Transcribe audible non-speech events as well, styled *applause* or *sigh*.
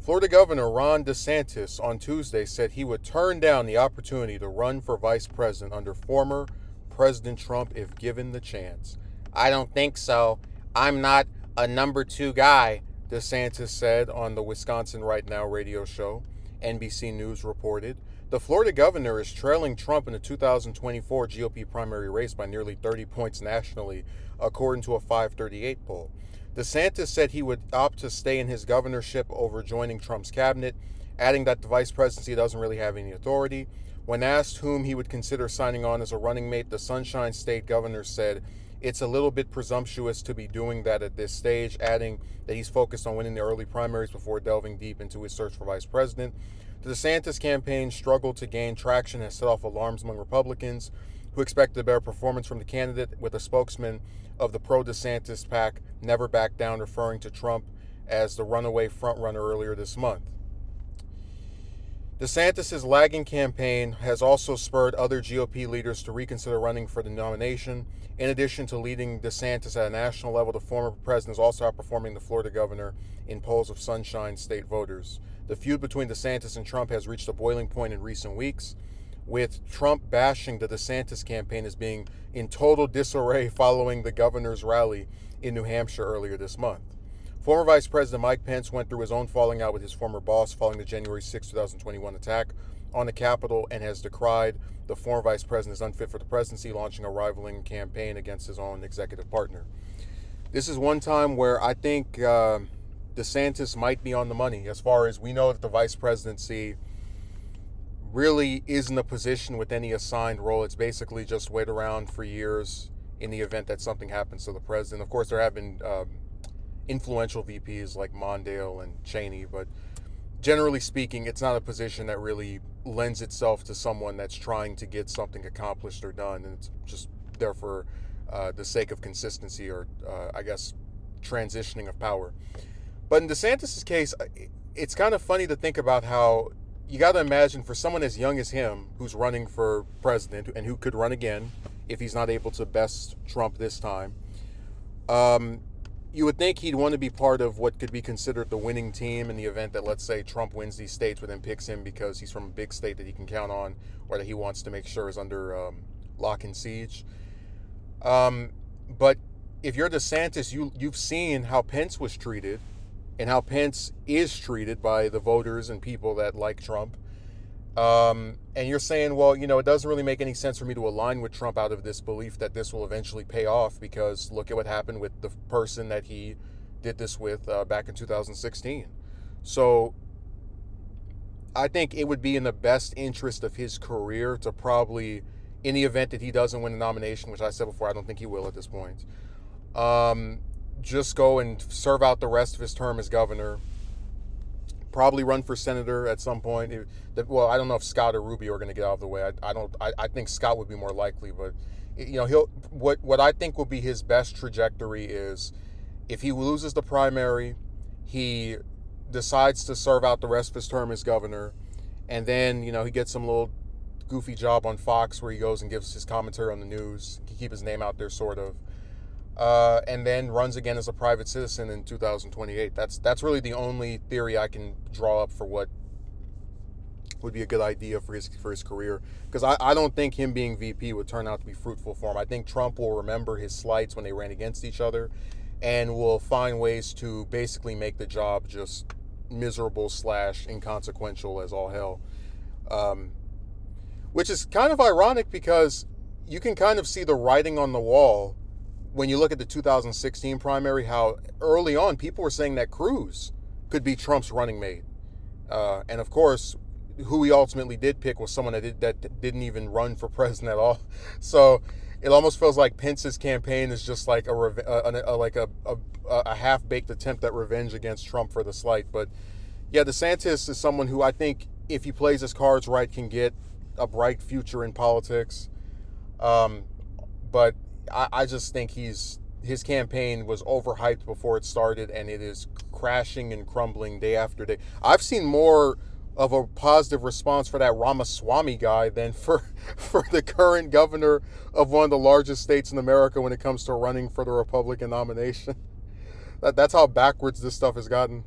Florida Governor Ron DeSantis on Tuesday said he would turn down the opportunity to run for vice president under former President Trump if given the chance. I don't think so. I'm not a number two guy, DeSantis said on the Wisconsin Right Now radio show. NBC News reported. The Florida governor is trailing Trump in the 2024 GOP primary race by nearly 30 points nationally, according to a 538 poll. DeSantis said he would opt to stay in his governorship over joining Trump's cabinet, adding that the vice presidency doesn't really have any authority. When asked whom he would consider signing on as a running mate, the Sunshine State governor said it's a little bit presumptuous to be doing that at this stage, adding that he's focused on winning the early primaries before delving deep into his search for vice president. The DeSantis campaign struggled to gain traction has set off alarms among Republicans who expected a better performance from the candidate, with a spokesman of the pro DeSantis PAC never backed down, referring to Trump as the runaway frontrunner earlier this month. DeSantis' lagging campaign has also spurred other GOP leaders to reconsider running for the nomination. In addition to leading DeSantis at a national level, the former president is also outperforming the Florida governor in polls of Sunshine State voters. The feud between DeSantis and Trump has reached a boiling point in recent weeks, with Trump bashing the DeSantis campaign as being in total disarray following the governor's rally in New Hampshire earlier this month. Former Vice President Mike Pence went through his own falling out with his former boss following the January 6, 2021 attack on the Capitol and has decried the former vice president as unfit for the presidency, launching a rivaling campaign against his own executive partner. This is one time where I think. Uh, DeSantis might be on the money as far as we know that the vice presidency really isn't a position with any assigned role. It's basically just wait around for years in the event that something happens to the president. Of course, there have been um, influential VPs like Mondale and Cheney, but generally speaking, it's not a position that really lends itself to someone that's trying to get something accomplished or done, and it's just there for uh, the sake of consistency or, uh, I guess, transitioning of power. But in DeSantis' case, it's kind of funny to think about how you got to imagine for someone as young as him who's running for president and who could run again if he's not able to best Trump this time. Um, you would think he'd want to be part of what could be considered the winning team in the event that, let's say, Trump wins these states, but then picks him because he's from a big state that he can count on or that he wants to make sure is under um, lock and siege. Um, but if you're DeSantis, you you've seen how Pence was treated and how Pence is treated by the voters and people that like Trump. Um, and you're saying, well, you know, it doesn't really make any sense for me to align with Trump out of this belief that this will eventually pay off because look at what happened with the person that he did this with uh, back in 2016. So I think it would be in the best interest of his career to probably, in the event that he doesn't win the nomination, which I said before, I don't think he will at this point, um, just go and serve out the rest of his term as governor. Probably run for senator at some point. well, I don't know if Scott or Rubio are going to get out of the way. I, I don't. I, I, think Scott would be more likely, but you know, he'll. What what I think will be his best trajectory is if he loses the primary, he decides to serve out the rest of his term as governor, and then you know he gets some little goofy job on Fox where he goes and gives his commentary on the news, he keep his name out there, sort of uh, and then runs again as a private citizen in 2028. That's that's really the only theory I can draw up for what would be a good idea for his for his career. Because I, I don't think him being VP would turn out to be fruitful for him. I think Trump will remember his slights when they ran against each other, and will find ways to basically make the job just miserable slash inconsequential as all hell. Um, which is kind of ironic because you can kind of see the writing on the wall when you look at the 2016 primary, how early on people were saying that Cruz could be Trump's running mate. Uh, and of course, who he ultimately did pick was someone that, did, that didn't even run for *laughs* president at all. So it almost feels like Pence's campaign is just like a, a, a like a, a, a half baked attempt at revenge against Trump for the slight. But yeah, DeSantis is someone who I think, if he plays his cards right, can get a bright future in politics. Um, but I, I just think he's his campaign was overhyped before it started, and it is crashing and crumbling day after day. I've seen more of a positive response for that Ramaswamy guy than for *laughs* for the current governor of one of the largest states in America when it comes to running for the Republican nomination. *laughs* That, that's how backwards this stuff has gotten.